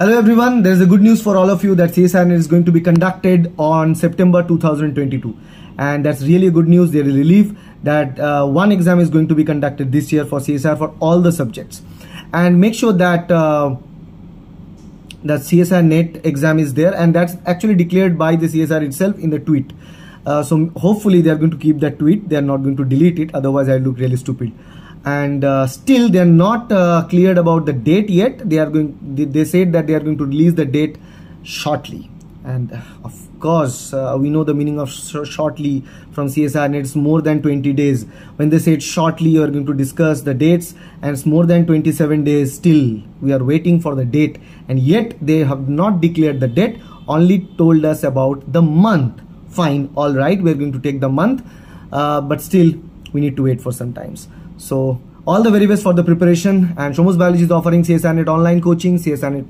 Hello everyone, there is a good news for all of you that CSIR is going to be conducted on September 2022 and that's really a good news, there is relief that uh, one exam is going to be conducted this year for CSIR for all the subjects. And make sure that uh, that CSIR NET exam is there. And that's actually declared by the CSIR itself in the tweet. Uh, so hopefully they are going to keep that tweet, they are not going to delete it. Otherwise I look really stupid and uh, still they are not uh, cleared about the date yet. They are going they, they, said that they are going to release the date shortly. And uh, of course uh, we know the meaning of sh shortly from CSIR and it's more than 20 days. When they said shortly you are going to discuss the dates and it's more than 27 days still. We are waiting for the date. And yet they have not declared the date only told us about the month. Fine all right we're going to take the month. Uh, but still we need to wait for some times so all the very best for the preparation and Shomu's Biology is offering CSIRNet online coaching, CSIRNet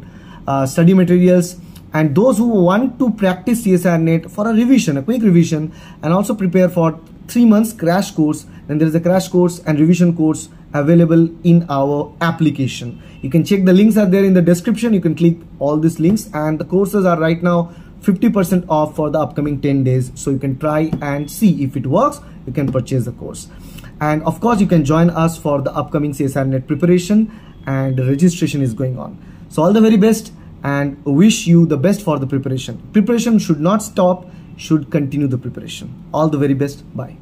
uh, study materials and those who want to practice CSIRNet for a revision, a quick revision and also prepare for three months crash course then there is a crash course and revision course available in our application. You can check the links are there in the description. You can click all these links and the courses are right now 50% off for the upcoming 10 days. So you can try and see if it works, you can purchase the course and of course you can join us for the upcoming CSIR net preparation and registration is going on. So all the very best and wish you the best for the preparation. Preparation should not stop should continue the preparation. All the very best. Bye